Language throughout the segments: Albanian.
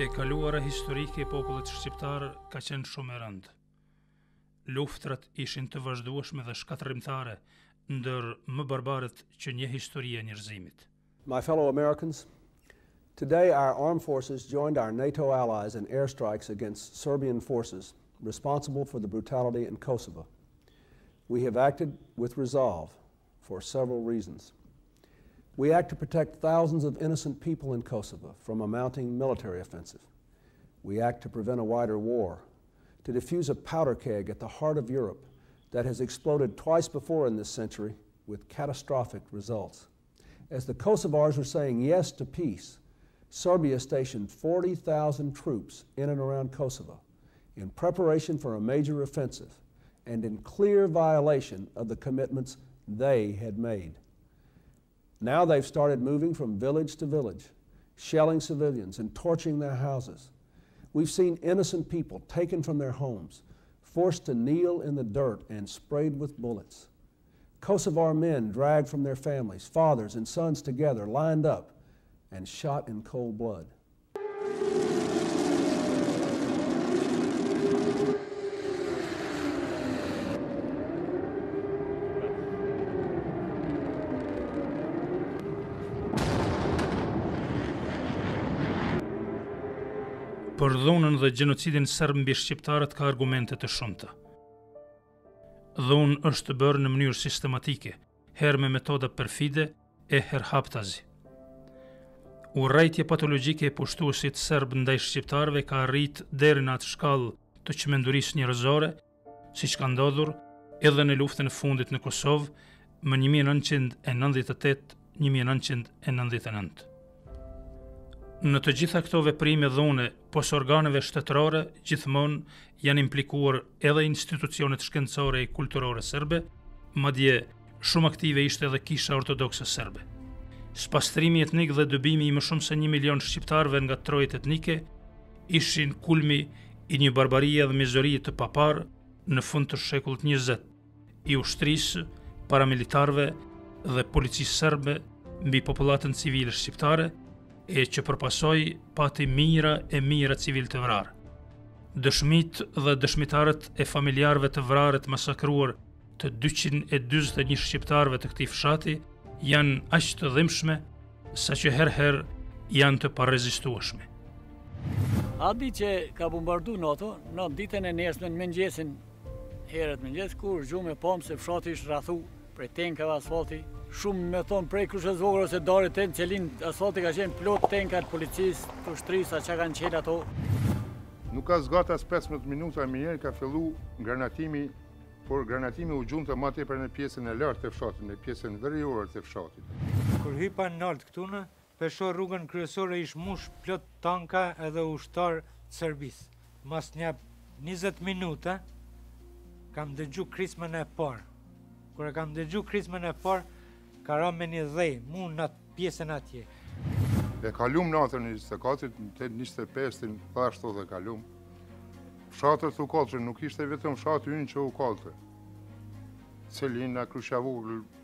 E kaluara historike e popullit shqiptar ka qenë shumë e rëndë. Luftrat ishin të vazhdueshme dhe shkatërrimtare, ndër më barbaret që njeh historia e njerëzimit. My fellow Americans, today our armed forces joined our NATO allies in airstrikes against Serbian forces responsible for the brutality in Kosovo. We have acted with resolve for several reasons. We act to protect thousands of innocent people in Kosovo from a mounting military offensive. We act to prevent a wider war, to defuse a powder keg at the heart of Europe that has exploded twice before in this century with catastrophic results. As the Kosovars were saying yes to peace, Serbia stationed 40,000 troops in and around Kosovo in preparation for a major offensive and in clear violation of the commitments they had made. Now they've started moving from village to village, shelling civilians and torching their houses. We've seen innocent people taken from their homes, forced to kneel in the dirt and sprayed with bullets. Kosovar men dragged from their families, fathers and sons together lined up and shot in cold blood. Për dhunën dhe gjenocidin serb mbi shqiptarët ka argumente të shumta. Dhuna është bërë në mënyrë sistematike, herë me metoda perfide e herë haptazi. Urrejtja patologjike e pushtuesit serb ndaj shqiptarëve ka arritur deri në atë shkallë të çmendurisë njerëzore, siç ka ndodhur edhe në luftën e fundit në Kosovë, më 1998-1999. Në të gjitha këto veprime dhune, pos organeve shtetërore, gjithmonë janë implikuar edhe institucionet shkencore e kulturore serbe, madje shumë aktive ishte edhe kisha ortodokse serbe. Spastrimi etnik dhe dëbimi i më shumë se një milion shqiptarëve nga trojet etnike, ishin kulmi i një barbarie dhe mizorie të paparë në fund të shekullit njëzet. i ushtrisë, paramilitarëve dhe policisë serbe mbi popullatën civile shqiptare, e që për pasojë pati mijëra e mijëra civilë të vrarë. Dëshmitë dhe dëshmitarët e familjarëve të vrarë e të masakruar të 241 shqiptarëve të këtij fshati janë aq të dhimbshme saqë herë-herë janë të parezistueshme. A di që ka bombardu në ato, në ditën e nesme, në mëngjesin, Herët në mëngjes kur u zgjumë e pamë se fshati ishte rrethu prej tenkave asfalti, domethonë prej Krushës së Vogël ose deri te që linë asfalti ka qenë plot tenkat policisë, të ushtrisë, a që kanë qenë ato. Nuk ka zgatë as 15 minuta menjëherë ka fillu granatimi, por granatimi u gjunte ma tepër në pjesën e lartë të fshatit, në pjesën veriore të fshatit. Kur hypa naltë këtu e, Pashë rrugën kryesore ish mush plot tanka edhe ushtarë të Serbisë mas nja njëzet minute kam dëgju krismën e parë kur e kam dëgju krismën e parë ka ra me një dhej mu në pjesën atje e kalum natën e njëzet e katërt natën e njëzet e pestin po ashtu e kalum fshatrat u kallën nuk ishte vetëm fshati ynë që u kallte Celina, Krusha e Vo,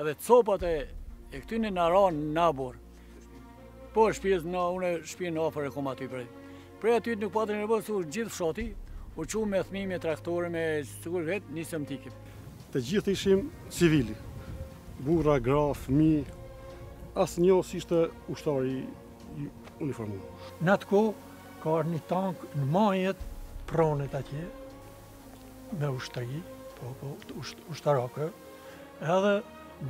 Edhe copat e e këtyne na ranë në oborr. Po e shpisë, une shpinë afër e kom aty prej. Prej aty nuk patëm nevojë, i gjithë fshati, u çu me fmi, me traktore, me të kur vetë, nisëm t'ikim. Të gjithë ishim civilë, burra, gra, fmi, asnjë s'ishte ushtar i uniformum. Në atë kohë, ka ardhë një tank në majet, pronet atje, me ushtri, po, po, ushtarakë, edhe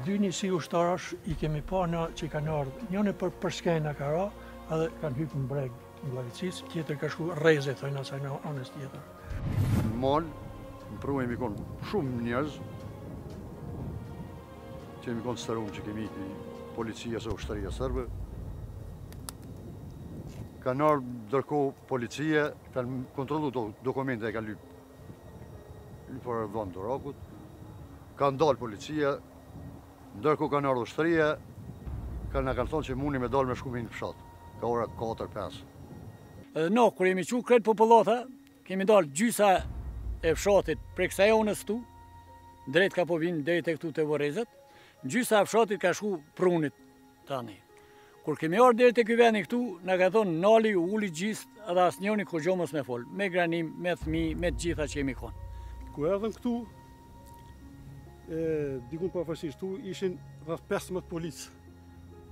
dy njësi ushtarësh i kemi pa na që i kanë ardhë, njëna për përskejnë ka ra, edhe kanë hypë në breg në Blavicis, tjetra ka shku rrëzë, thojnë asaj anës tjetër. Në mal, në prru jemi konë shumë njerëz, që jemi konë stërumë që kemi i policia se ushtria serbe, kanë ardhë ndërkohë policia, Kanë kontrollu do, dokumente kanë lypë. Nëpër vend të rakut. Ka ndalë policia, ndërkohë ka ardhë ushtria, na kanë thonë që mundeni me dalë me shku në fshat. Kah ora 4-5. Edhe na, kur jemi çu krejt popullata, kemi dalë gjysa e fshatit prej kësaj anës këtu, drejt kah po vijnë, drejt këtu te vorrezat, gjysa e fshatit ka shku prronit, Tani, kur kemi ardhë deri te ky veni këtu, na kanë thonë nalu, ulu gjithë edhe asnjoni kurrgjo mos me folë, me grani, me fmi, me gjithë që jemi konë. Kur erdhëm këtu, e, dikun përafërsisht këtu ishin rrëth 15 policë,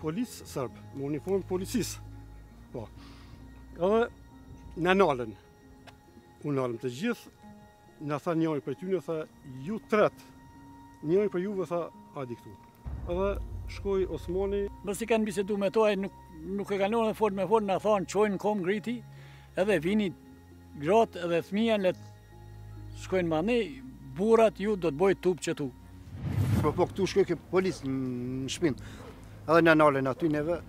policë serbë, me uniformë policisë, po, edhe na nalën, u nalëm të gjithë, Na tha njëri prej tyre, tha, ju tret, njëri prej juve tha, hajde këtu. Edhe shkoi Osmani. Mbasi kanë bisedu me to, ai nuk nuk e kalon fort me fort, na thonë çonu n'kom krejt, edhe vini gratë edhe fëmija le të shkojnë m'anë, burrat ju do të bëni tub qitu. Po po këtu shkoj ke polic në shpinë. Edhe na nalën aty neve.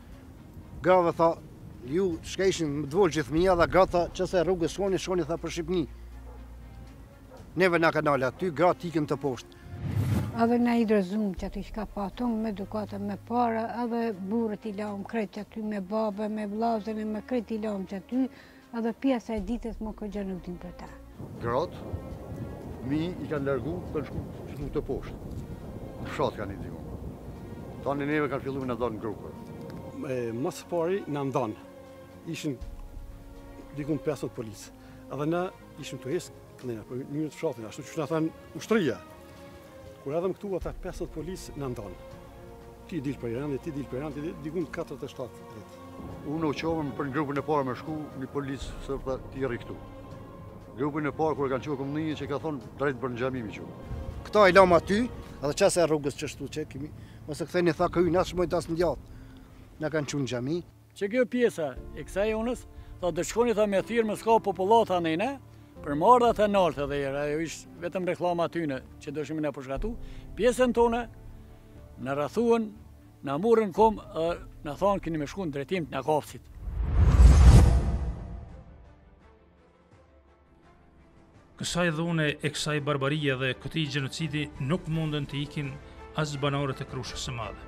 Grave tha, ju shka ishin më t'vogël fmija dhe gratë tha qisaj rrugës shkoni, shkoni tha për Shqipni. Neve na kanë nalë aty, gratë ikën teposhtë. Edhe na i dorëzum qaty shka patëm me dukata me para, edhe burrat i lamë krejt qaty me babë, me vllazën e me krejt i lamë qaty, Edhe prej asaj dite më kurrgjo nuk dimë për ta. Gratë, fmijtë i kanë largu, kanë shku qitu teposhtë. Në fshat kanë ikë diku. Tani neve kanë fillu me na nda në grupe. Më së pari na ndanë, ishin dikun 50 policë. Edhe na ishim të hisë, Ne, po rrinim te fshati, ashtu që na than ushtria. Kur erdhëm këtu ata 50 policë na ndanë. Ti dil përi reni, ti dil përi reni, dikun 47 vetë. Unë u çova për në grupin e parë me shku një polic serb tha ti rri këtu. Grupin e parë kur kanë çuar kamionin që ka thonë drejt për në xhami me i çu. Këta i lam aty, edhe qasaj rrugës qeshtu që kemi. Ose ktheni tha këy na shmoj tas në gjatë. Na kanë çu n'xhami. Qekjo pjesa e kësaj zonës, tha do shkoni tha me thirrë, më s'ka popullata me nejtë, për marrëdhënie tha nalt edhe tjera, ajo ishte vetëm reklama e tyne që dojshin me na pushkatu, pjesën tonë na rrethuen, na morën n'kamë, na thanë keni me shku në drejtim të në kapësit. Kësaj dhune e kësaj barbarie dhe këtij gjenocidi nuk munden të ikin as banorët e Krushës së Madhe.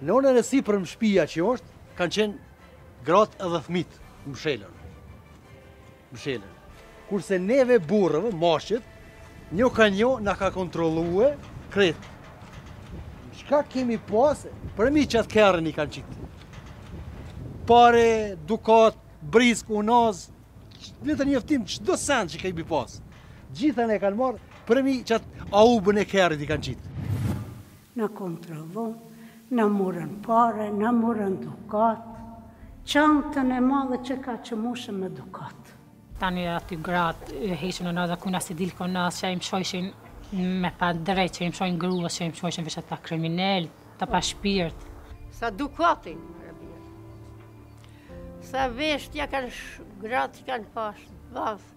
N'anën e sipërme shpija që është që është, kanë qenë gratë edhe fëmijët, mshelun. Mshelun. Kurse neve burrave, meshkujt, një ka një na ka kontrollue krejt. Çka kemi pas, përmi qatë kerrin i kanë qitë. Pare, dukat, brisk, unaza, letërnjoftim, çdo sen që kemi pas. Gjitha na i kanë marrë, përmi qatë haubën e kerrit i kanë qitë. Na kontrolluen, na morën pare, na morën dukat, çantën e madhe që ka qenë mushun me dukat. Tani edhe aty gratë i heqën unazat kur nuk u dilshin unazat i mshojshin me pa drejt qysh i mshojnë gruas qysh i mshojshin veç ata kriminelë, të pa shpirt. Sa dukati bre bir. Sa veshtë ja kanë pre grave që kanë pasë vathë.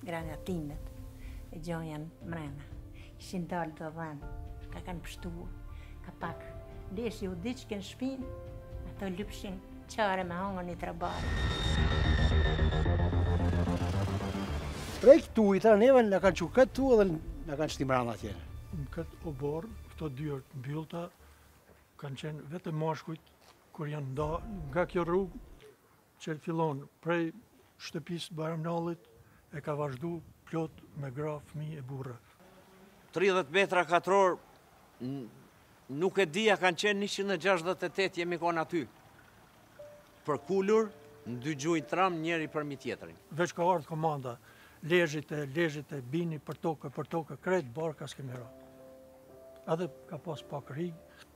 Granatimet e gjujshin mrena, ishin dalë dhentë, ka kanë pështue, ka pak Lleshi u digjke në shpinë, ato lypshin qare me hangër ni tra bari. Prej këtu hit neve na kanë çu këtu edhe na kanë shti mrena atje. Në këtë oborr, këto dyer të mbyllëta, kanë qenë vetëm meshkujt, kur janë nda nga kjo rrugë, qe fillon prej shtëpisë Bajram Nallit e ka vazhdu plot me gra, fëmijë e burra. Tridhjetë metra katrorë nuk e di a kanë qenë njëqind e gjashtëdhjetë e tetë jemi kon aty përkulur në dy gjujë tram njëri përmi tjetrin. Veç ka ardhë komanda, lezhite, lezhite, bini për tokë, për tokë, krejt barkas kemi ra. Edhe ka pas pak rigë,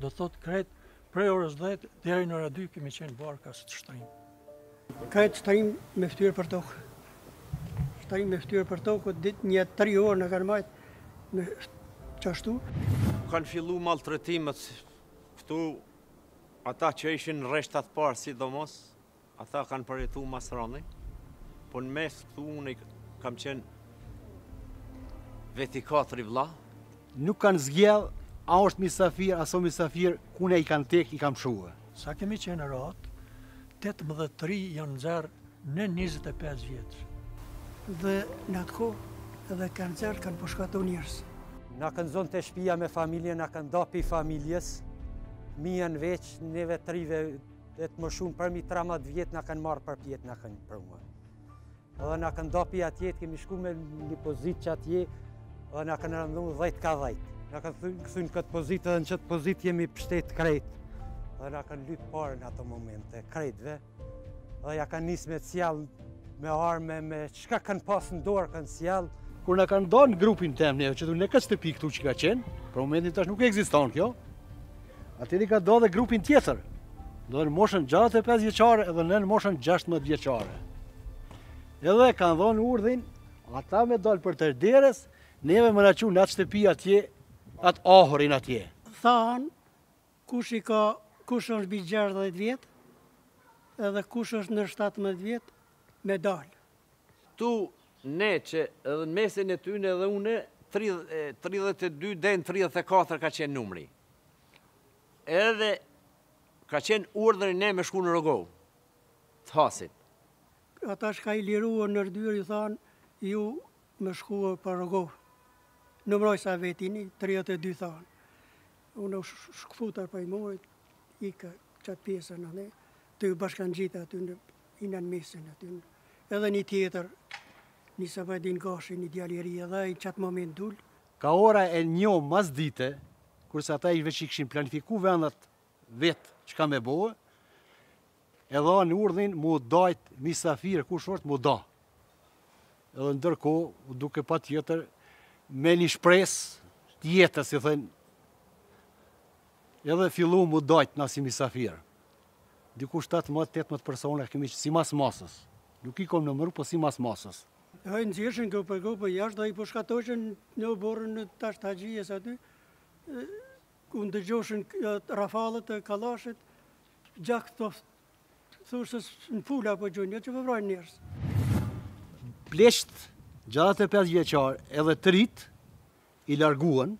Do të thotë krejt prej orës 10 deri në ora 2 kemi qenë barkas të shtrim. Krejt shtrim me ftyrë për tokë. Shtrim me ftyrë për tokë, diku një 3 orë na kanë majtë me qashtu. Kanë fillu maltretimet këtu ata që ishin rreshtat e parë sidomos, Ata kanë përjetu ma s'rani, po në mes këtu unë kam qenë vet i katërti vlla. Nuk kanë zgjedh, a është misafir, a s'o misafir, kune i kanë tek, i kanë mshu. Sa kemi qenë ratë, 18 tri janë nxjerrë në 25 vjetës. Dhe në atë kohë, edhe kanë nxjerrë, kanë pushkatu njerëz. Na kanë zonë te shpia me familje, na kanë da pi familjes, mi janë veç, neve trive, Dhe të më shumë përmi 13 vjet na kanë marrë përpjetë na kanë për më. Dhe na kanë da pi atje, të kemi shku me një pozitë qatje, dhe na kanë rendu dhetë ka dhetë. Na kanë kthy në këtë pozitë dhe në qëtë pozitë jemi pshtetë krejt. Dhe na kanë lypë pare në ato momente, krejtve. Dhe ja kanë nisë me sjellë, me armë, me çka kanë pasë në dorë kanë sjellë. Kur na kanë da grupin tem, na qun në këtë shtëpi këtu që ka qenë, për momentin tash nuk ekziston kjo, Atëherë ka da dhe grupin tjetër, do në moshën 65 vjeçare edhe nën moshën 16 vjeçare. Edhe kanë dhonë urdhnin, ata me dalë përtej derës, neve me na çu në atë shtëpi atje, atë ahurin atje. Thanë, kush i ka, kush është mbi 60 vjet, edhe kush është nën 17 vjet, me dalë. Ktu ne që edhe në mesin e tyne edhe une tridhjetë e dy deri në tridhjetë e katër ka qenë numri. Edhe ka qenë urdhri ne me shku në Rogovë të Hasit. Ata çka i liruan në Rdyrë i thanë ju me shku për Rogovë. Numroj sa vetë jini, tridhjetë e dy thanë. Unë u shkëputa prej murit, ika qatë pjesën anë, U bashkangjita aty hina n'mesin aty. Edhe një tjetër, një Sefedin Gashi, një djalë i ri, edhe ai qat moment dul. Ka ora e njo mas dite, kurse ata i veç i kishin planifiku vendet vetë çka me bo, e dhanë urdhnin mu dajt misafir kush është mu da. Edhe ndërkohë, u duke pak tjetër, me një shpresë tjetër, si thënë, Edhe filluam mu dajt na si misafir. Diku shtatëmbëdhjetë, tetëmbëdhjetë persona kemi qenë simas masës. Nuk i kom numëru, po simas masës. Ai nxirrshin këtu për këtu përjashtë, e i pushkatoshin në oborrin në Tash të Haxhijes aty. Ku ndëgjoheshin rafalet e kallashit, gjak thotë thoshe se në pula po gjujnë, jo që po vrajnë njerëz. Pleqt, gjashtëdhetë e pesë vjeçar, edhe të rritë, i larguan,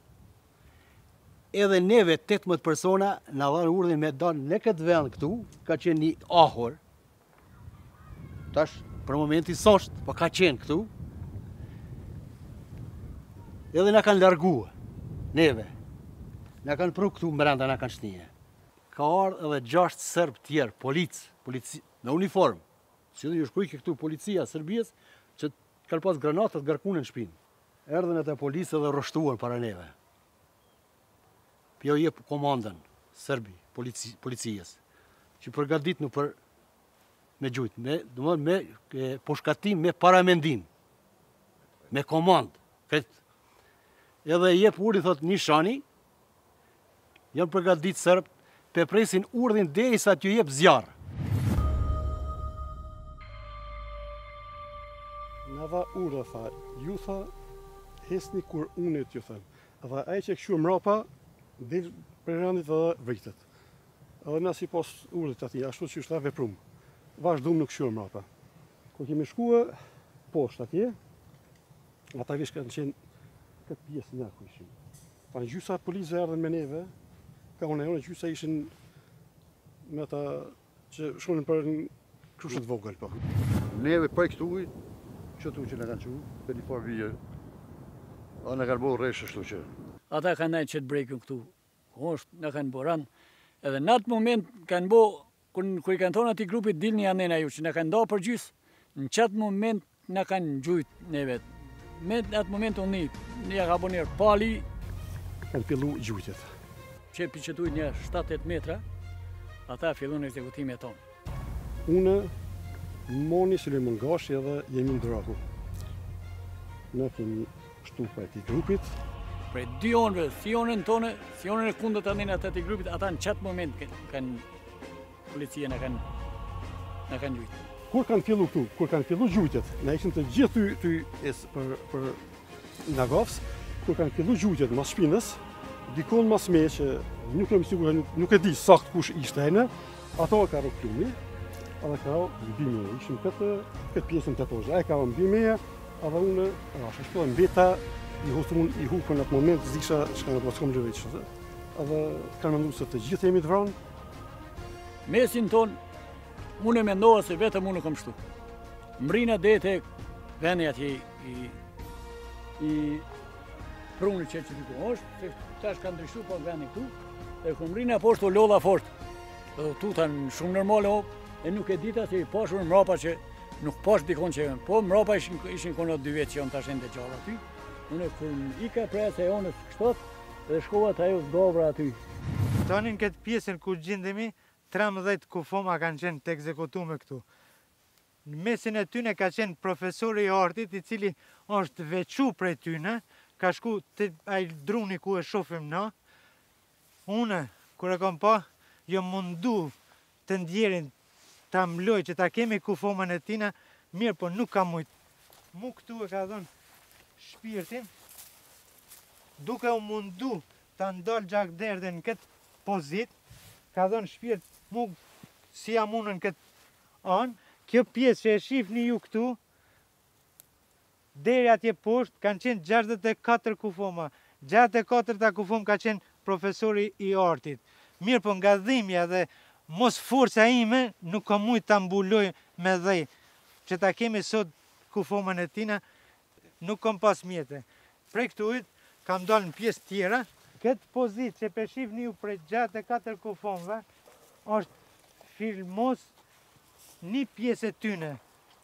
edhe neve 18 persona na dhanë urdhën me dalë në këtë vend këtu, ka qenë një ahur. Tash për momentin s'është, po ka qenë këtu. Edhe na kanë larguar neve. Na kanë pru këtu brenda na kanë shti. Ka ardhur edhe gjashtë serbë të tjerë, policë, policë me uniformë. Si dhe ju shkruaj këtu policia e Serbisë që kanë pas granatat, ngarkun në shpinë. Erdhën ata policë edhe u rreshtuan para neve. Po jep komandën serbi, polici, policisë, që përgaditnu për me gjujt, domethon, me pushkatim, me paramendim, me komandë, këtë. Edhe jep uri, thot, një shani, Janë përgatitur serbët, po e presin urdhin derisa t'ju jep zjarr. Na dha urdhër tha, ju tha ecni kur unë t'ju them. Dhe ai që këqyr mrapa del prej rendit dhe vritet. Edhe na sipas urdhrit atij, ashtu edhe veprum. Vazhdumë nuk kqyrëm mrapa. Kur kemi shku, poshtë atje, ata veç kanë qenë këtë pjesë na ku ishim. Tani gjysa e policëve erdhën me neve, ka unë e unë gjysa ishin me ata që shkonin për në Krushë të Vogël po. Neve për këtu ujë, që tu që na kanë çu, për një farë vijë, na kanë bërë rresht shtu që. Ata kanë nejtë qëtu n'breg këtu, rresht na kanë bërë, edhe në atë moment kanë bërë Kur kur i kanë thonë atij grupit dilni andena ju që na kanë nda përgjysë, në qat moment na kanë gjujt neve. Në atë moment unë ni, ne ja ka bënë pali u fillu gjujtjet. Që pi qetu një 7-8 metra, ata fillon ekzekutimi i tonë. Unë, Moni Sulejman Gashi edhe Jemin Draku. Ne kemi Shpëtu prej atij grupit. Prej dy anëve, si anën tonë, si anën e kundërt andena të atij grupit, ata në qat moment kanë policia na kanë na kanë gjujtë. Kur kanë fillu këtu, kur kanë fillu gjujtjet, na ishim të gjithë tu, tu ecë për, për ngadalë, kur kanë fillu gjujtjet mas shpinës, dikon mas meje që nuk jam i sigurt, nuk, nuk e di saktë kush ishte e në, Atë e ka rrok plumi, edhe ka ra mbi meje, ishën këtë, këtë pjesën të tozë, e ka ra mbi meje, edhe unë rashë, kështu e mbeta, i hutun, i hupun atë moment, s'disha çka me bo kam lëvizë, edhe, edhe ka në nusë të gjithë jemi të vranë. Mesin ton, unë e mendoja se vetëm unë kam pshtu. Mrina deri te veni që i, i prunë që qëtu diku është, që tash ka ndryshu po veni këtu, e kur mrina poshtë u lodha fort. Dhe u tuta shumë normal o, e nuk e dita se i pash ni mrapa që nuk pashë dikon që e po mrapa ishin, ishin konë dy vetë që janë tash edhe gjallë aty. Unë e kur ika prej asaj onës kshtu dhe shkova te ajo zgavra aty. Tani n'këtë pjesën ku gjindemi, 13 kufoma kanë qenë të ekzekutume këtu. Në mesin e tyne ka qenë profesori i artit, i cili është veçu prej tyne, ka shku te ai druni ku e shofim ne, Unë kur e kam pa jom mundu të ndjerin ta mbloj që ta kemi kufomën e tina mirëpo nuk kam mujt mu këtu e ka dhënë shpirtin duke u mundu ta ndal gjakderdhjen në këtë pozitë ka dhënë shpirt mu si jam unë në këtë anë kjo pjesë që e shifni ju këtu Deri atje poshtë kanë qenë gjashtëdhjetë e katër kufoma. Gjashtëdhjetë e katërta kufomë ka qenë profesori i artit. Mirëpo nga dhimbja dhe mos forca ime nuk kam mujt ta mbuloj me dhe që ta kemi sot kufomën e tina nuk kam pas mjete. Prej këtujt kam dalë në pjesë tjera. Këtë pozitë që pe shifni ju prej gjashtëdhjetë e katër kufomave është filmu ni pjesë e tyne.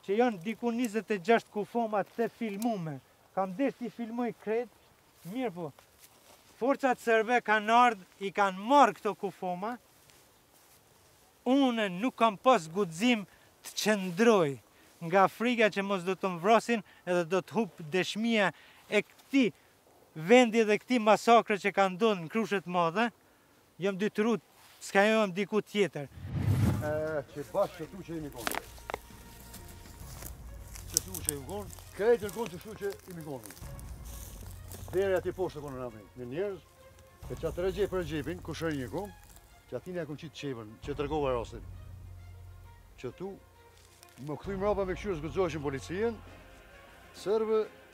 Që janë diku njëzet e gjashtë kufoma të filmume. Kam desht t'i filmoj krejt, mirëpo forcat serbe kanë ardhë, i kanë marrë këto kufoma. Unë nuk kam pas guxim të qëndroj nga frika që mos do të më vrasin edhe do të hup dëshmia e këtij vendi dhe kësaj masakre që ka ndodhur në Krushë të Madhe. Jem dy tu, s'ka jem diku tjetër. E, që bashkë qitu që jemi konë. Qitu që jemi konë. Krejt u konë qitu që jemi konë. Deri aty poshtë u konë në rami, në njerëz. E që atë regjepë për regjepin, ku shërin një konë. Qaty u konë qitë qepën, që tregova rastin. Qitu, prej këtuj mrapa me këshurës gëzojshën policia serbe,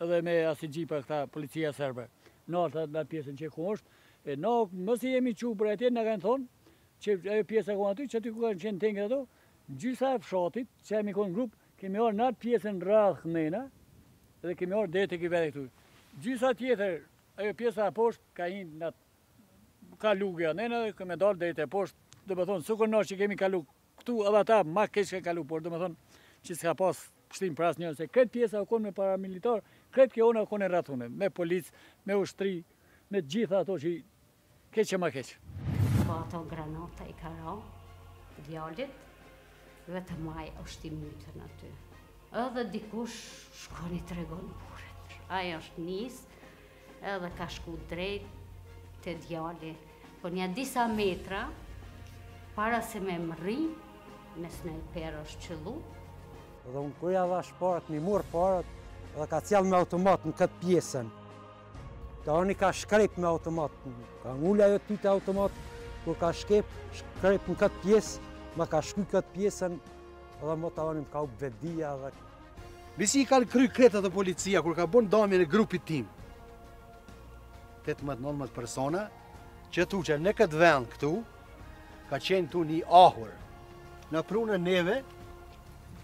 Edhe me asi xhipa këta policia serbe. Nalt n'atë pjesën që ku është, e na masi jemi çu për atje na kanë thonë që ajo pjesa ku aty, që aty ku kanë qenë tenkat ato, gjysa e fshatit, që jemi kon grup, kemi ardhur në atë pjesën rrafsh këndena dhe kemi ardhur deri te ky veni këtu. Gjysa tjetër, ajo pjesa e poshtë ka hin nat ka lugë anena dhe kemi dalë deri te poshtë. Domethonë, sukur na që kemi kalu Ktu edhe ata ma keq kan kalu por domethën që ska pas pështim për asnjëri se krejt pjesa u kon me paramilitar krejt kjo ona u kon e rrethune me polic me ushtri me të gjitha ato që keq e ma keq po ato granata i ka ra djalit dhe dhimja është e mytën aty edhe dikush shkon i tregon burrit ajo është nisë Edhe ka shku drejt te djali, po një disa metra, para se me mrri, me snajper është qëllu. Dhe unë kur ja dhash paret, m'i murr paret, dhe ka sjell me automat në këtë pjesën. Tani ka shkrep me automat, ka ngul ajo tytë automat, kur ka shkrep, shkrep në këtë pjesë, ma ka shky këtë pjesën, dhe mo tani më ka hup vedija dhe Mbasi i kanë kry krejt ato policia, kur ka bën damjen e grupit tim. 18-19 persona, qëtu, që në këtë vend këtu, ka qenë këtu një ahur. Na prunë neve,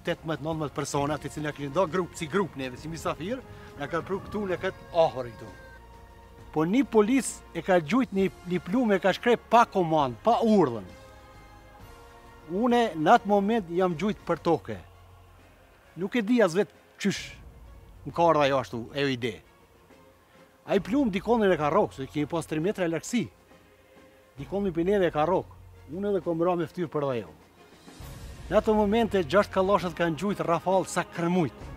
18-19 persona, të cilët na kanë nda grup, si grup neve, si misafir, na ka pru këtu në këtë ahur qikëtu. Po një polic e ka gjujt një, një plum, e ka shkrep pa komandë, pa urdhën. Unë në atë moment jam gjujt për toke. Nuk e di as vetë qysh më ka ardhë ajo ashtu, ajo ide. Ai plum dikonin e ka rrokë, se kemi pas 3 metra largësi. Dikonin prej neve e ka rrokë. Unë edhe kom ra me ftyrë për dheu. Në ato momente, gjashtë kallashët kanë gjujtë rafal sa kanë mujtë.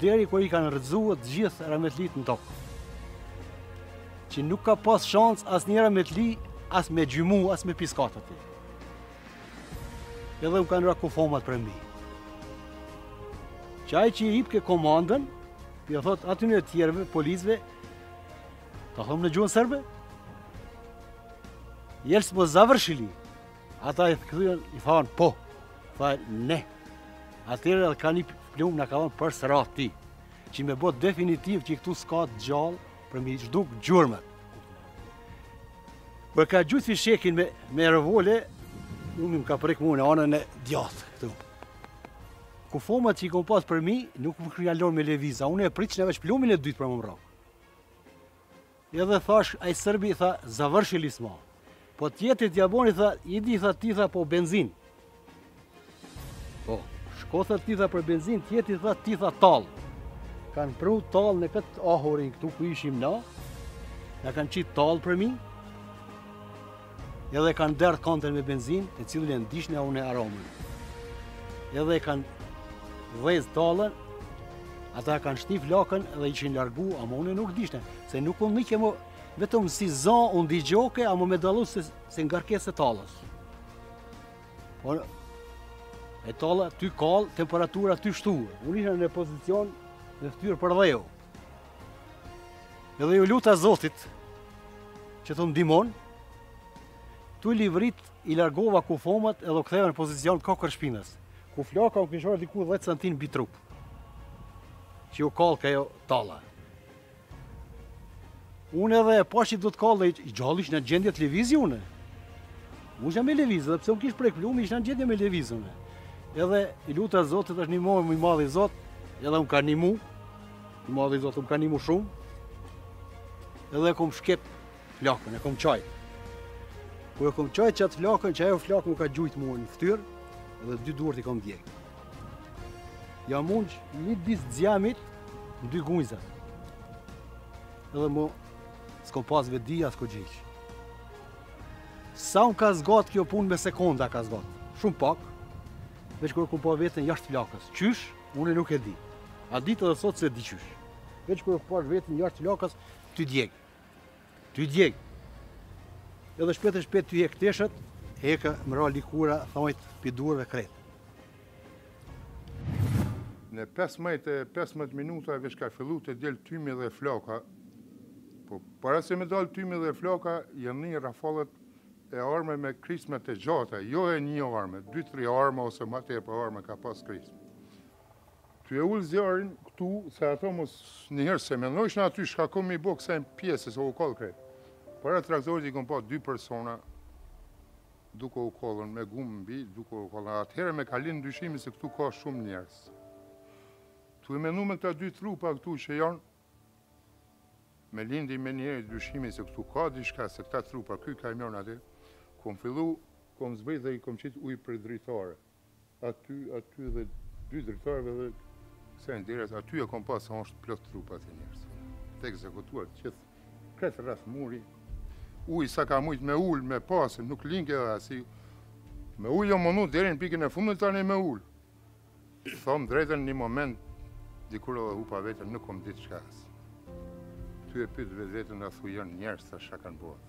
Deri kur i kanë rrëzu të gjithë rametlit në tokë. Që nuk ka pas shansë as një rametli, as me gjymu, as me piskat aty. Edhe u kanë ra kufomat përmi. Qaj që jipke komandën, ia thot atyne tjerëve, policve, ta thom në gjuhën sërbe, jel smo zavërshili, ata ia kthyen, i thanë, po, tha, ne, atyre edhe ka një plum në ka thonë përsëri, ti, që me bo definitiv që këtu s'ka gjallë për m'i zhduk gjurmet. Kur ka gjujt fishekin me, me revole, plumi më ka prek mu në anën e djathë këtu. Kufomat që i kom pas përmi, nuk më kanë lonë me lëviz, unë e pritshna veç plumin e dytë për me m'rrok. Edhe thash, ai serbi, tha, zavërshili smo. Po tjetri ja boni, tha, idi, tha, ti, tha, po benzin, Po, shko, tha, ti, tha, për benzin, tjetri tha, ti, tha, tallë. Kanë pru tallë në këtë ahurin këtu ku ishim na, na kanë qitë tallë përmi, edhe kanë derdhë kantën me benzin, të cilën e ndishna unë aromën. Edhe kanë dhezë tallën, ata kanë shti flakën edhe ishin largu, amo unë nuk dishna, se nuk u nijke mo, vetëm si zo u ndigjoke, amo me dallu se, se ngarkesë e tallës. Por, e talla, tu u kallë, temperatura tu u shtu. Unë isha në pozicion me ftyrë për dheu. Edhe ju luta Zotit, që të ndimon, tuj livrit i largova kufomat edhe u ktheva në pozicion kokërr shpinës, ku flaka u kish ra diku 10 cm mbi trup, që ju kallke ajo talla. Unë edhe e pashë që do t'kallë, i gjallë isha në gjendje të lëvizi une. Unë isha me lëviz, dhe pse unë kish prek plumbi, isha në gjendje me lëviz une. Edhe i luta Zotit ashtë nimomë i madhi Zot, edhe um ka nimu, i madhi Zot, m'ka nimu shumë, edhe e kom shkepë Flakën, e kom ça. Kur e kom ça qatë flakën, qajo flakë më ka gjujtë mu në ftyrë, dhe dy duert i kom djekë. Ja mund një disë gjamit, në dy gunjëzat. Edhe mu, s'kom pas vetëdije, as kurgjo. Sa um ka zgatë kjo punë me sekonda ka zgatë, shumë pak, veç kur e kom pa vetën jashtë flakës. Qysh, unë nuk e di. At ditë edhe sot s'e di qysh. Veç kur e kom pa vetën jashtë flakës, tu u djegë. Tu u djeg. Edhe shpejt e shpejt tu i hek teshët. Heka më ra likura, ashajt, pi durve krejt. Në 15 e 15 minuta veç ka fillu të del tymi dhe flaka. Po para se me dal tymi dhe flaka, janë ni rafalet e armëve me krisme të gjata, jo e një arme, 2-3 arme ose ma tepër arme ka pas krisme. Tu e ul zjarrin këtu se ato asnjëherë s'e mendojshna aty çka kom me i bo kësaj pjesë se u kallë krejt. Para traktorit i kom pa dy persona duke u kallën me gumë mbi, duke u kallën. Atëherë më ka lindë dyshimi se këtu ka shumë njerëz. Tu e menu me këta dy trupa këtu që janë, më lindi menjëherë dyshimi se këtu ka diçka, se këta trupa, ky kamion atë, kom fillu, kom zbrit dhe i kom qitë ujë prej dritares. aty aty prej dy dritarëve dhe kësaj deres aty e kom pa se është plot trupa të njerëzve të ekzekutuar të gjithë krejt rreth muri uj sa ka mujt me ul me pas nuk linke dhe si me ul jom mundu deri në pikën e fundit tani me ul thom drejtën një moment dikur edhe e hupa vetën nuk kom ditë çka as tu e pyt vetë vetën a thu janë njerëz a çka kanë bërë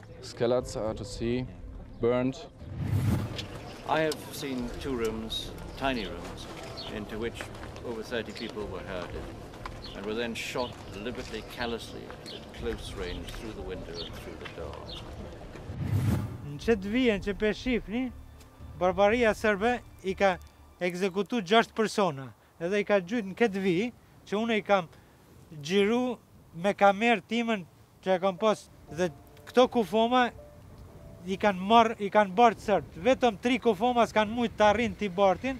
skeletons are to see, burned. I have seen two rooms, tiny rooms, into which over 30 people were herded and were then shot deliberately, callously, at close range through the window and through the door. dvije, șifni, Barbaria Serbe i ka ekzekutu gjasht persona Edhe i ka gjujt në këtë vijë që une i kam xhiru me kamerë timën që e kam pas dhe këto kufoma i kanë marr i kanë bart serbët. Vetëm tri kufoma s'kanë mujt t'arrijnë t'i bartin,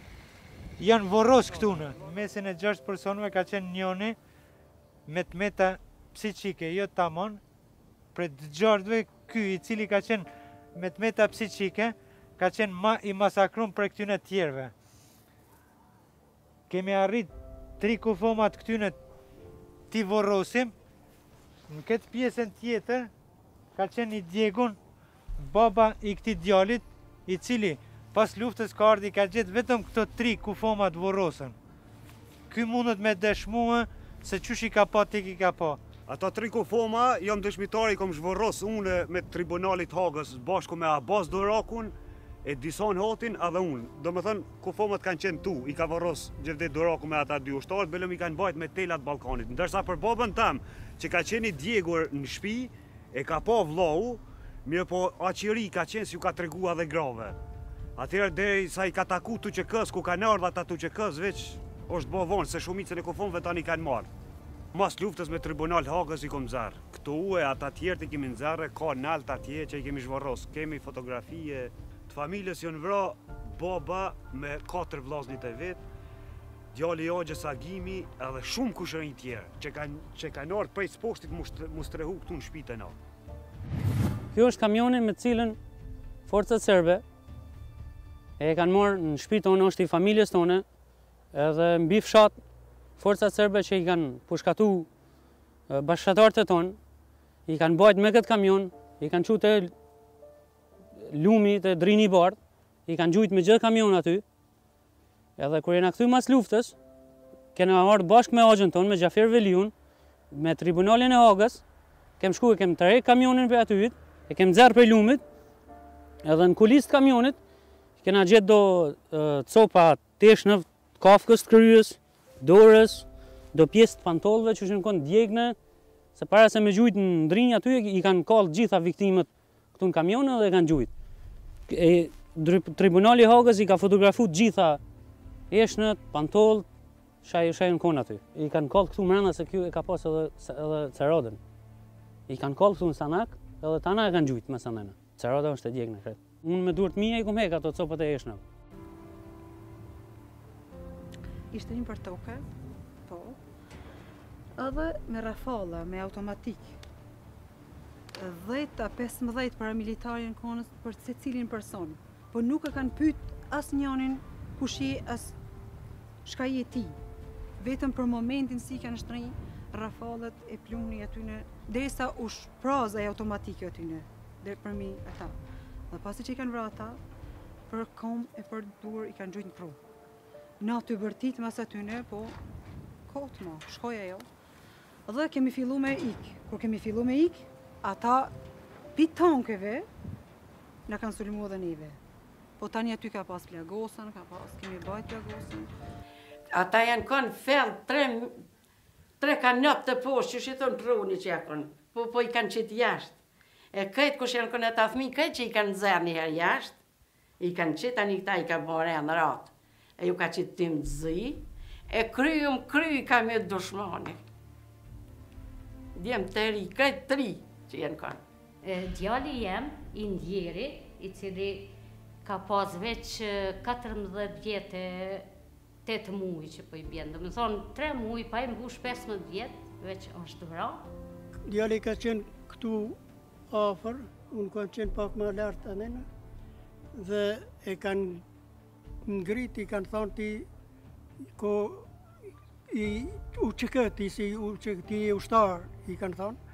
janë vorros këtune. Në mesin e gjashtë personave ka qenë njoni me t'meta psiqike jo tamon, prej të gjashtëve ky i cili ka qenë me t'meta psiqike ka qenë ma i masakrum prej këtyne tjerve. Kemi arrit tri kufomat këtyne t'i vorrosim. Në këtë pjesën tjetër ka qenë i djegun baba i këtij djalit, i cili pas luftës ka ardhur i ka gjetë vetëm këto tri kufoma të vorrosne. Ky mundet me dëshmue se qysh i ka pa tek i ka pa. Ato tri kufoma jam dëshmitar, i kom zhvorros unë me Tribunalin e Hagës bashku me Abaz Durakun, Edison Hotin edhe unë. Domethënë Kufomat kanë qenë ktu, i ka vorros Xhevdet Duraku me ata dy ushtarët, belëm i kanë bajt me tela të ballkonit. Ndërsa për babën tem, që ka qenë i djegur në shpi, e ka pa vllau, mirëpo aq i ri ka qenë s'u ka tregu edhe grave. Atëherë derisa i ka taku t'UÇK-së, kur kanë ardhë ata t'UÇK-së, veç është bo vonë, se shumicën e kufomave tani kanë marrë. Mas luftës me Tribunal Hagës i kom nxerrë këtu e ata tjerët i kemi nxerrë kah nalt atje që i kemi zhvorros. Kemi fotografi e Të familjes janë vra baba me katër vllaznit e vet, djali i axhës Agimi edhe shumë kushërinj tjerë që kanë që kanë ardhur prej së poshtit mu strehu këtu në shtëpitë tona. Ky është kamioni me cilin forcat serbe e kanë marrë në shtëpi tonë, është i familjes tonë, edhe në fshat forcat serbe që i kanë pushkatu bashkëfshatarët e tonë, i kanë bajt me këtë kamion, i kanë çu te lumi, te Drini i Bardhë, i kanë gjujt me gjithë kamion aty, edhe kur jena kthy mas luftës, kena ardhë bashkë me axhën tonë, me Xhafer Veliun, me tribunalin e Hagës, kem shku e kem ngreh kamionin prej atij vendit, e kem nxjerrë prej lumit, edhe në kulisë të kamionit, kena gjetë do copa t'eshnave, t'kafkës të kryes, dorës, do pjesë të pantollve që s'ishin konë djegne, se para se me gjujtë në Drin aty, i kanë kallë t'gjitha viktimat Këtu në kamion edhe i kanë gjujt. E, tribunali i Hagës i ka fotografuar gjitha eshnat, pantollat, çka jan, çka jan konë aty. I kanë kallë këtu mrena se kjo e ka pas edhe edhe ceradën. I kanë kallë këtu në sanëk, edhe tana e kanë gjujt me sa mëna. Cerada është e djegne krejt. Unë me duart e mia i kum hek ato copat e eshnave. Ishte nëpër tokë, po, edhe me rafala, me automatik, dhjetë a pesëmbëdhjetë paramilitarë janë konë për secilin person, po nuk e kanë pyet asnjënin kush je as çka je ti. Vetëm për momentin si kanë shtri rafalet e plumave atyne derisa u shpraz ai automatik atyne edhe përmi ata. Dhe pasi që i kanë vra ata, për kom e për dur i kanë gjujtë në prru. Na tu bërtit mas atyne, po kot ma, shkoj e jo. Dhe kemi fillu me ik. Kur kemi fillu me ik, ata pi tankeve në kanë sulmu edhe neve. Po tani aty ka pas plagosën, ka pas kemi bajt plagosën. Ata jan kan fell tre, tre konop te poshtë, që shi thonë pruni që jan kan. Po, po i kanë qitë jashtë. E këtë kur jan kan ata fmi, këtë që i kanë zërë njëherë jashtë, I kan qit tani kta i ka bo ren n'rend e ju ka qit tim të zi e krym kry i ka myt dushmani djem të ri krejt tri që jen kan. Djali jem i ndjeri i cili ka pas veq katërmbëdhjetë vjet e Tetë muj që po i bjen, domethënë tre muj pa i mbush pesëmbëdhjetë vjet, veç është vra. Djali ka qenë këtu afër, unë kam qenë pak më lart anena, dhe e kanë ngrit, i kanë thonë ti kokë UÇK-ë ti, si UÇK-ë ti, ushtar, i kanë thonë,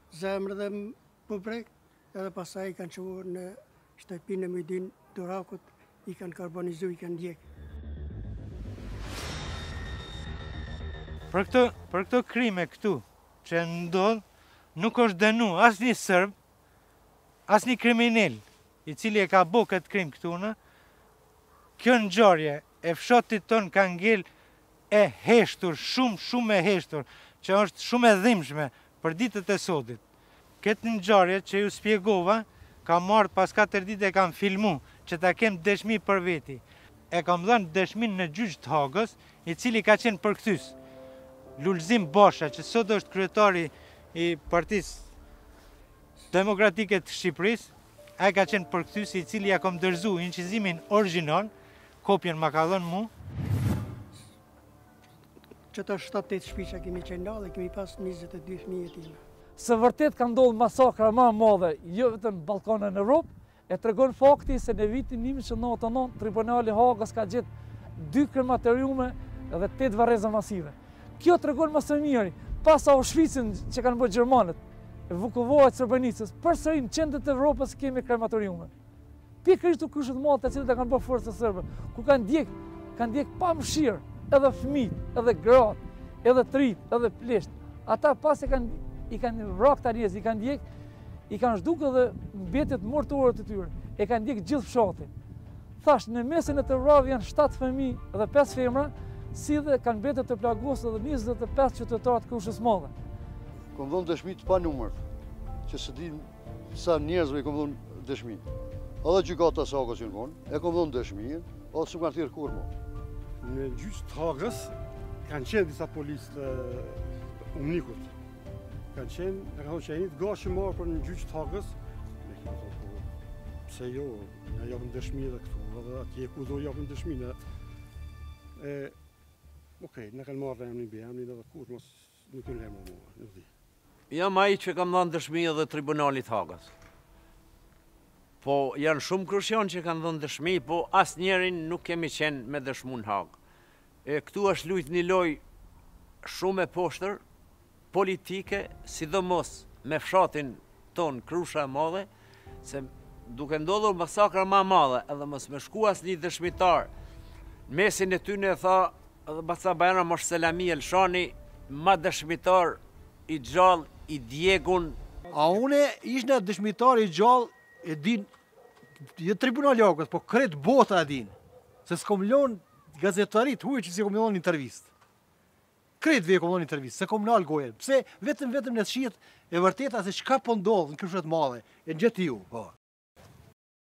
Zemër dhe bubrekë edhe pastaj i kanë çuar në shtëpinë e Mydin Durakut, i kanë karbonizuar, i kanë djeg. Për këtë, për këto krime këtu që ndodhi, nuk është denu asnjë serb, asnjë kriminel i cili e ka bo këtë krim këtuna, kjo ngjarje E fshatit tonë ka ngel e heshtur, shumë shumë e heshtur, që është shumë e dhimshme për ditët e sotit. Këtë ngjarje që ju spjegova, kam marrë pas katër ditë e kam filmu, që ta kem deshmi për veti. E kam dhënë deshmin në gjyq të Hagës, i cili ka qenë përkthys. Lulzim Basha, që sot është kryetari i Partisë Demokratike të Shqipërisë, Ai ka qenë përkthysi i cili ja kom dërzu inqizimin orgjinal, kopjen ma ka dhënë mu. Qëta 7-8 shpi që kemi qenë la dhe kemi pas 22 fmi jetima. Se vërtet ka ndodhë masakra ma e madhe, jo vetëm në Ballkan e në Evropë, e tregon fakti se në vitin 1999 Tribunali i Hagës ka gjetë dy krematoriume dhe 8 varreza masive. Kjo tregon më së miri, pas Auschwitz-it që kanë bërë gjermanët, Vukovarit e Srebrenicës, përsëri në qendër të Evropës kemi krematoriume. Pikërisht te Krusha e Madhe të cilat e kanë bërë forcat serbe, ku kanë djek, kanë djek pa mëshirë, edhe fëmit, edhe grat, edhe të rit, edhe pleqt. Ata pasi kanë, i kanë vra këta njerëz, i kanë djek, i kanë zhdukë edhe mbetjet mortore të tyre, e kanë djek gjithë fshatin. Thashë, në mesin e të vrarëve janë shtatë fëmij dhe pesë femra, si dhe kanë mbetur të plagosur edhe njëzet e pesë qytetarë të Krushës së Madhe. Kam dhënë dëshmi të panumërta, që s'e di sa njerëzve i kam dhënë dëshminë. Edhe gjykatat sa ka që janë konë, e kam dhënë dëshminë, edhe s'um kanë thirrë kurrë mua. Në gjyq të Hagës kanë qenë disa policë të UNMIK-ut. Kanë qenë, e kanë thonë a je i gatshëm me ardhë për në gjyq të Hagës, e kam thonë, po, pse jo, Ja japim dëshmi edhe këtu, edhe atje kudo japim dëshmi në... E... Okej, më kanë marrë emën, mbiemën, edhe kurrë më nuk më lajmëruan, nuk di. Jam ai që kam dhënë dëshmi edhe tribunalit Hagës. Po janë shumë krushjanë që kanë dhënë dëshmi, po asnjërin nuk kemi qenë me dëshmu në Hagë. E këtu është lujtë një lojë shumë e poshtër, politike, sidomos me fshatin tonë Krusha e Madhe, se ku ka ndodhur masakra më e madhe, edhe mos me shku asnjë dëshmitar në mesin e tyre e tha edhe Baca Bajram është Selami Elshani, ma dëshmitar i gjallë i djegun, A unë ishna dëshmitar i gjallë e din jo tribunali i Hagës, po krejt bota e din, se s'kom lënë gazetar të huaj që s'i kom lënë intervistë. Krejtve u kom dhonë intervistë, s'e kom nal gojën. Pse vetëm vetëm le t'shihet e vërteta se çka po ndodh në Krushë të Madhe. E njejta ju, po.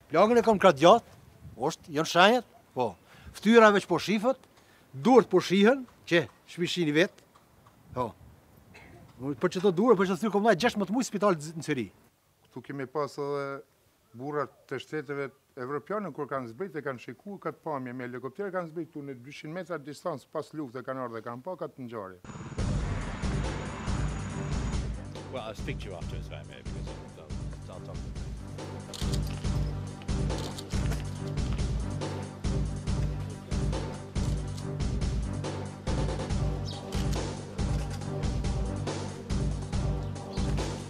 Plagën e kom krahit t'djathtë. Është janë shenjat, po. Ftyra veç po shifët, duart po shihen, që m'i shihni vet. Po. Për këto duar, për këtë ftyrë kom nejt 16 muaj spital në Cyrih. Këtu kemi pas edhe burrat e shteteve evropiane kur kanë zbrit e kanë shikuar këtë pamje me helikopter kanë zbritur në dyqind metra distancë pas lufte kanë ardhur dhe kanë pa këtë ngjarje. Well, I'll speak to you afterwards, if I may, because I'll, I'll, I'll talk to you.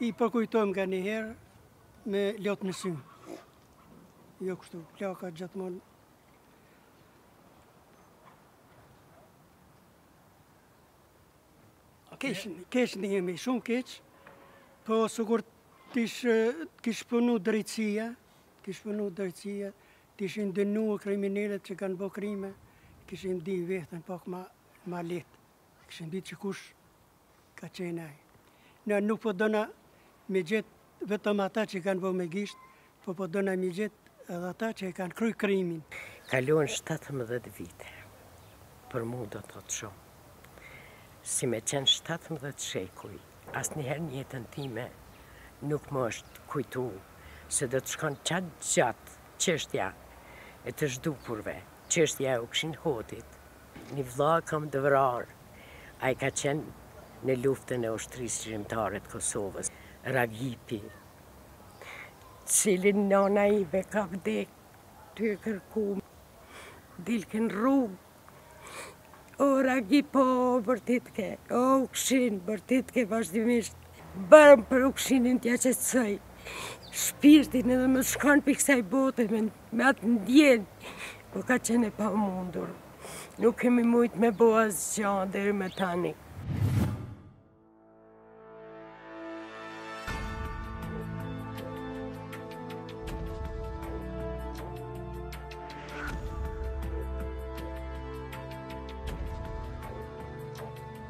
I përkujtojmë kanjëherë me lot në sy. Jo kështu, plaka gjithmonë keq, keq ndihemi, shumë keq, po sikur t'kish punu drejtsia, t'kish punu drejtsia, t'ishin dënu kriminelet që kanë bo krime, kishim ndi veten pak ma, ma lehtë, kishim di që kush ka qenë ai. Na nuk po dona me gjet vetëm ata që kanë bo me gisht, po po dona me gjet edhe ata që e kanë kry krimin. Kaluan 17 vite, për mu do të thotë shumë. Si me qenë 17 shekuj, asnjëherë në jetën time nuk më është kujtu se do të shkon qatë gjatë çështja e të zhdukurve, çështja e Ukshin Hotit, Një vëlla kam të vrarë. Ai ka qenë në luftën e Ushtrisë Çlirimtare të Kosovës, Ragipi, të cilin nëna ime ka vdekë tuj e kërku, dilke në rrugë. O Ragip, o, bërtitke, o, Ukshin, bërtitke vazhdimisht. Bëmë për Ukshinin t'ia qetësoj shpirtin edhe mos shkon prej kësaj bote me, me atë ndjenjë, po ka qenë e pamundur. Nuk kemi mujtë me bo asgja deri më tani.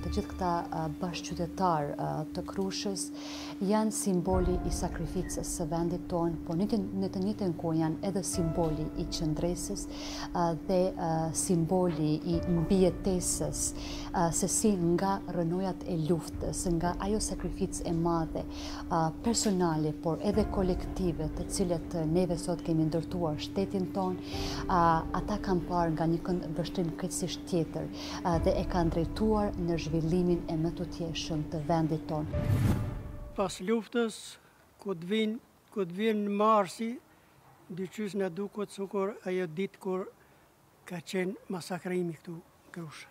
Të gjithë këta bashkëqytetarë të Krushës janë simboli i sakrificës së vendit tonë, po në të njëjtën kohë janë edhe simboli i qëndresës dhe simboli i mbijetesës se si nga rrënojat e luftës, nga ajo sakrificë e madhe personale, por edhe kolektive të cilat neve sot kemi ndërtuar shtetin tonë, ata e kanë parë nga një këndvështrim krejtësisht tjetër dhe e kanë drejtuar në zhvillimin e mëtutjeshëm të vendit tonë. Pas luftës, kur t'vjen, kur t'vjen marsi, diqysh na duket sikur ajo ditë kur ka qenë masakrimi këtu në Krushë.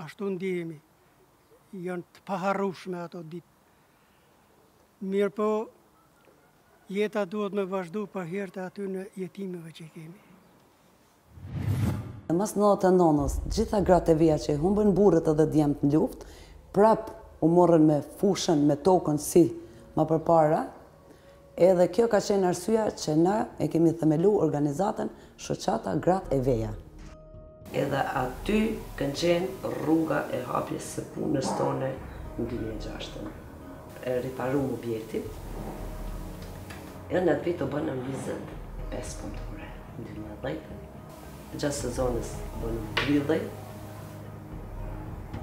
Ashtu ndihemi, Janë të paharrueshme ato ditë. Mirëpo jeta duhet me vazhdu për hir të atyne jetimëve që i kemi. Mas nëntëdhetë e nëntës, gjitha gratë e veja që i humbën burrat edhe djemtë në luftë, prapë u morën me fushën, me tokën si ma përpara, Edhe kjo ka qenë arsyeja që na e kemi themelu organizatën Shoqata Gratë e Veja. Edhe aty ka qenë rruga e hapjes së punës tone në dy mijë e gjashtë. E riparuam objektin edhe në atë vit u bënë njëzet e pesë punëtore, në dy mijë e dhjetë Gjatë sezonit bon dallim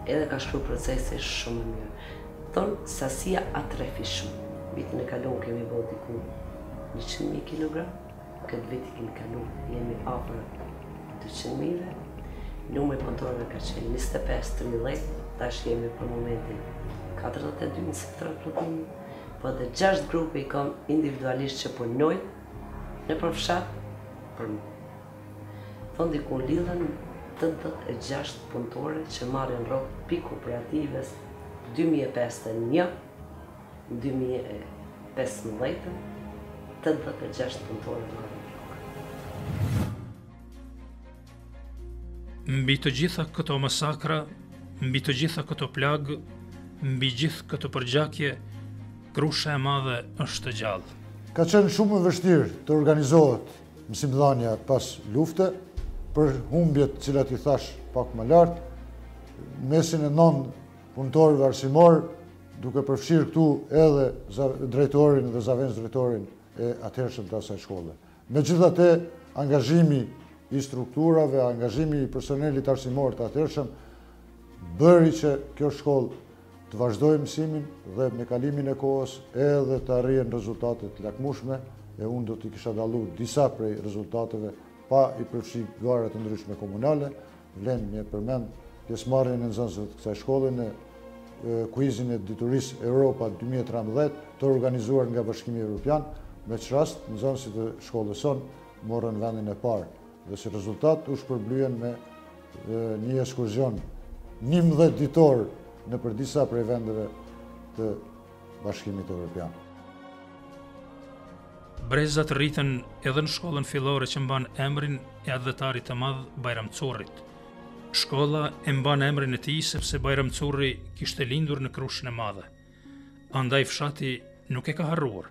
edhe ka shku procesi shumë mirë. Domethonë, sasia trefishu. Vitin e kalum kemi bo diku 100.000 kg, këtë vit i kemi kalu, jemi afër 200.000, numri i punëtorëve ka qenë 25-30, tash jemi për momentin 42 në sektorat plotimi, po dhe 6 grupe i kam individualisht që punojnë, Nëpër fshat, për mu. Domethonë diku lidhen 86 punëtore që marrin rrogë pi kooperativës 2005-2015, 86 punëtore marrin rrogë. Mbi të gjitha këto masakra, mbi të gjitha këto plagë, mbi gjithë këtë përgjakje, Krusha e Madhe është gjallë. Ka qenë shumë më vështirë të organizohet mësimdhania pas lufte, për humbjet të cilat i thashë pak më lart, mesin e nonë punëtorëve arsimorë, duke përfshirë këtu edhe drejtorin dhe zavendësdrejtorin e atëhershëm të asaj shkolle. Megjithatë, angazhimi i strukturave, angazhimi i personelit arsimor të atëhershëm bëri që kjo shkollë të vazhdojë mësimin dhe me kalimin e kohës edhe të arrihen rezultate të lakmueshme e unë do t'i kisha dallu disa prej rezultateve pa i përfshi gara të ndryshme komunale, Vlen me përmend pjesëmarrjen e nxënësve të kësaj shkolle në kuizin e diturisë Europa 2013 të organizuar nga Bashkimi Evropian, me ç'rast nxënësit e shkollës sonë morën vendin e parë dhe si rezultat u shpërblyen me një ekskurzion 11-ditor nëpër disa prej vendeve të Bashkimit Evropian. Brezat rriten edhe në shkollën fillore që mban emrin e atdhetarit të madh Bajram Currit. Shkolla e mban emrin e tij sepse Bajram Curri kishte lindur në Krushën e Madhe. Andaj fshati nuk e ka harruar,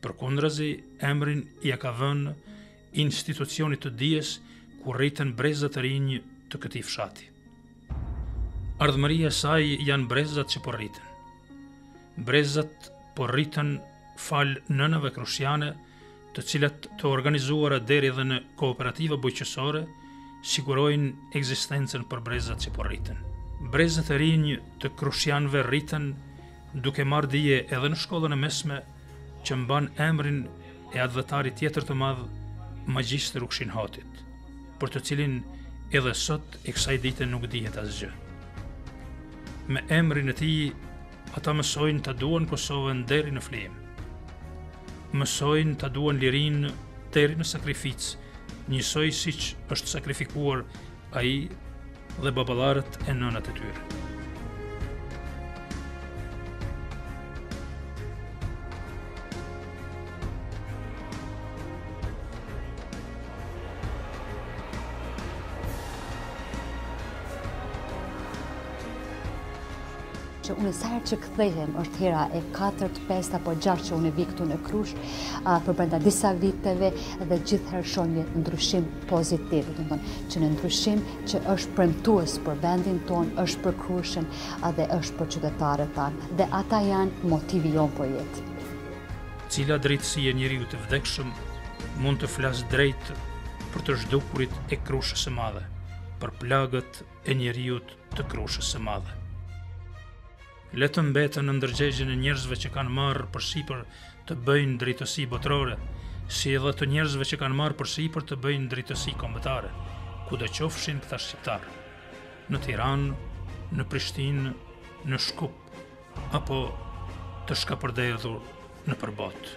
përkundrazi emrin ia ka vënë institucionit të dijes ku rriten breza të rinj të këtij fshati. Ardhmëria e saj janë brezat që po rriten. Brezat po rriten falë nënave krushjane, të cilat të organizuara deri dhe në kooperativa bujqësore, sigurojnë ekzistencën për brezat që po rriten. Brezat e rinj të krushjanëve rriten duke marrë dije edhe në shkollën e mesme, që mban emrin e atdhetarit tjetër të madh, magjistër Ukshin Hotit, për të cilin edhe sot e kësaj dite nuk dihet asgjë. Me emrin e tij, ata mësojnë ta duan Kosovën deri në flijim. Mësojnë ta duan lirinë deri në sakrificë, njësoj siç është sakrifikuar Ai dhe baballarët e nënat e tyre. që unë sa herë që kthehem është hera e 4, 5 apo 6 që unë vij këtu në Krushë përbrenda disa viteve dhe gjithherë shoh një ndryshim pozitiv, do të thotë, që një ndryshim që është premtues për vendin tonë, është për Krushën, edhe është për qytetarët tanë, dhe ata janë motivi jonë për jetë. Cila drejtësi e njeriut të vdekshëm mund të flasë drejt për të zhdukurit e Krushës së Madhe, për plagët e njeriut të Krushës së Madhe? Le të mbeten në ndërgjegjen e njerëzve që kanë marrë përsipër të bëjnë drejtësi botërore, si edhe të njerëzve që kanë marrë përsipër të bëjnë drejtësi kombëtare, kudo qofshin këta shqiptarë. Në Tiranë, në Prishtinë, në Shkup apo të shkapërderdhur nëpër botë.